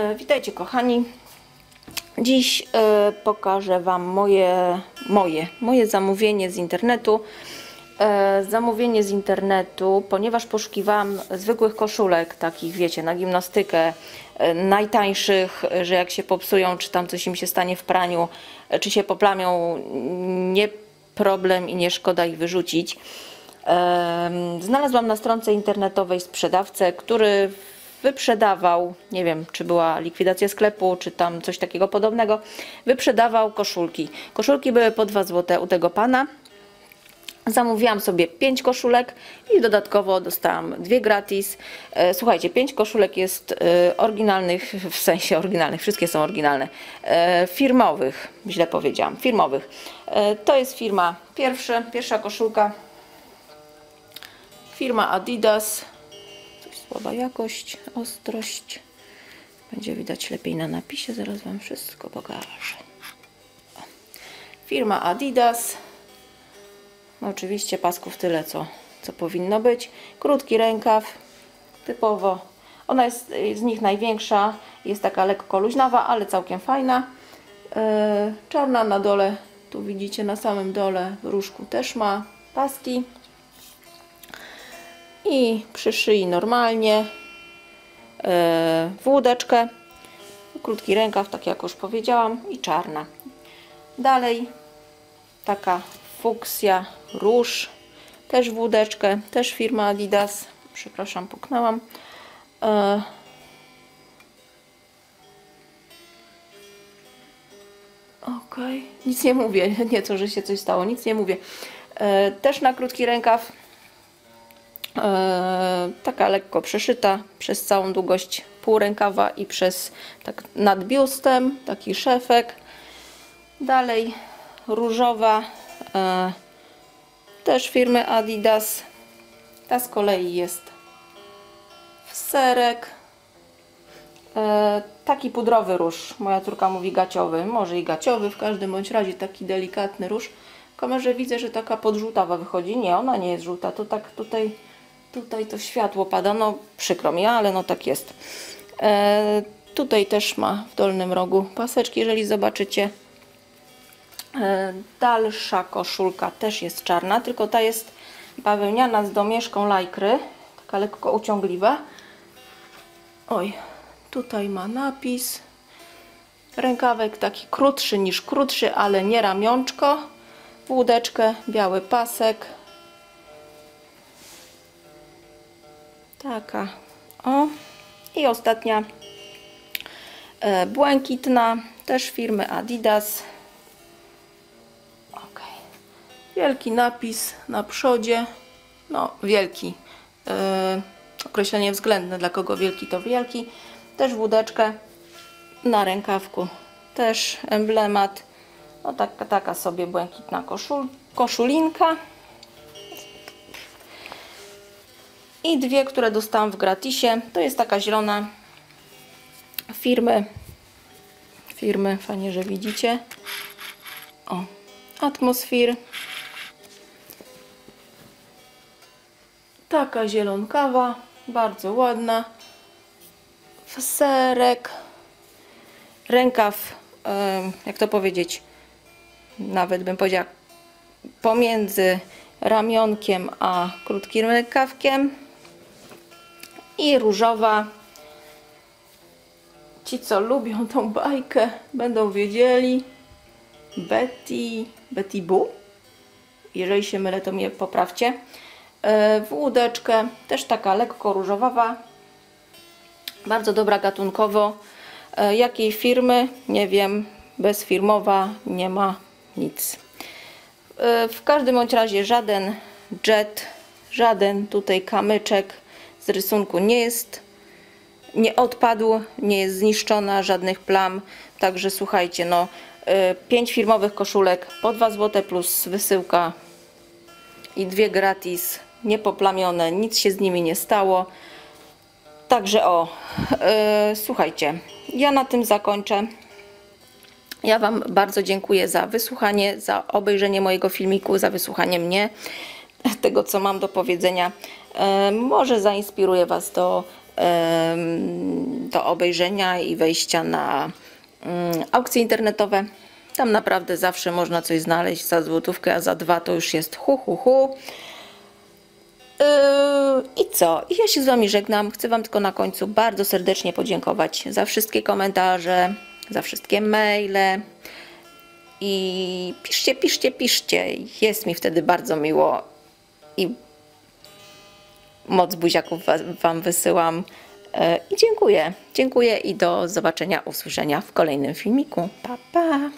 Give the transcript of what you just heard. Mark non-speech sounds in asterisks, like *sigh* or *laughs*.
E, Witajcie kochani. Dziś e, pokażę Wam moje, moje, moje zamówienie z internetu. E, zamówienie z internetu, ponieważ poszukiwałam zwykłych koszulek, takich wiecie, na gimnastykę, najtańszych, że jak się popsują, czy tam coś im się stanie w praniu, czy się poplamią, nie problem i nie szkoda ich wyrzucić. Znalazłam na stronce internetowej sprzedawcę, który wyprzedawał, nie wiem, czy była likwidacja sklepu, czy tam coś takiego podobnego, wyprzedawał koszulki. Koszulki były po 2 zł u tego pana. Zamówiłam sobie 5 koszulek i dodatkowo dostałam dwie gratis. E, Słuchajcie, 5 koszulek jest e, oryginalnych, w sensie oryginalnych, wszystkie są oryginalne, e, firmowych, źle powiedziałam, firmowych. To jest firma pierwsza, pierwsza koszulka, firma Adidas, słaba jakość, ostrość, będzie widać lepiej na napisie, zaraz Wam wszystko pokażę. Firma Adidas, no oczywiście pasków tyle, co, co powinno być. Krótki rękaw, typowo. Ona jest y, z nich największa, jest taka lekko luźnawa, ale całkiem fajna. Yy, czarna na dole, tu widzicie na samym dole w różku też ma paski. I przy szyi normalnie. Yy, w łódeczkę. Krótki rękaw, tak jak już powiedziałam, i czarna. Dalej taka fuksja, róż, też wódeczkę, też firma Adidas. Przepraszam, puknęłam. E... Okej, nic nie mówię, *laughs* nie to, że się coś stało, nic nie mówię. E... Też na krótki rękaw. E... Taka lekko przeszyta przez całą długość pół rękawa i przez tak nad biustem, taki szefek. Dalej różowa e, też firmy Adidas. Ta z kolei jest w serek. E, taki pudrowy róż. Moja córka mówi gaciowy. Może i gaciowy, w każdym bądź razie taki delikatny róż. W kamerze widzę, że taka podżółtawa wychodzi. Nie, ona nie jest żółta. To tak tutaj, tutaj to światło pada. No przykro mi, ale no tak jest. E, tutaj też ma w dolnym rogu paseczki, jeżeli zobaczycie. E, Dalsza koszulka też jest czarna, tylko ta jest bawełniana z domieszką lajkry, taka lekko uciągliwa. Oj, tutaj ma napis. Rękawek taki krótszy niż krótszy, ale nie ramionczko. Łódeczkę, biały pasek. Taka, o. I ostatnia e, błękitna, też firmy Adidas. Ok. Wielki napis na przodzie. No, wielki. Yy, określenie względne, dla kogo wielki to wielki. Też wódeczkę na rękawku. Też emblemat. No taka, taka sobie błękitna koszul, koszulinka. I dwie, które dostałam w gratisie. To jest taka zielona firmy. Firmy, fajnie, że widzicie. O, atmosfer. Taka zielonkawa, bardzo ładna. Serek. Rękaw, jak to powiedzieć, nawet bym powiedziała pomiędzy ramionkiem a krótkim rękawkiem. I różowa. Ci, co lubią tą bajkę, będą wiedzieli. Betty, Betty Boo. Jeżeli się mylę, to mnie poprawcie. E, W łódeczkę, też taka lekko różowawa. Bardzo dobra gatunkowo. E, Jakiej firmy? Nie wiem. Bezfirmowa, nie ma nic. E, W każdym bądź razie żaden jet, żaden tutaj kamyczek rysunku nie jest nie odpadł, nie jest zniszczona, żadnych plam. Także słuchajcie, no 5 firmowych koszulek po 2 zł plus wysyłka i dwie gratis, niepoplamione, nic się z nimi nie stało. Także o, yy, słuchajcie, ja na tym zakończę. Ja Wam bardzo dziękuję za wysłuchanie, za obejrzenie mojego filmiku, za wysłuchanie mnie, *laughs* tego co mam do powiedzenia. Może zainspiruję Was do do obejrzenia i wejścia na mm, aukcje internetowe. Tam naprawdę zawsze można coś znaleźć za złotówkę, a za dwa to już jest hu hu hu. Yy, I co? I ja się z Wami żegnam. Chcę Wam tylko na końcu bardzo serdecznie podziękować za wszystkie komentarze, za wszystkie maile. I piszcie, piszcie, piszcie. Jest mi wtedy bardzo miło i moc buziaków wa- Wam wysyłam. Yy, I dziękuję. Dziękuję i do zobaczenia, usłyszenia w kolejnym filmiku. Pa, pa!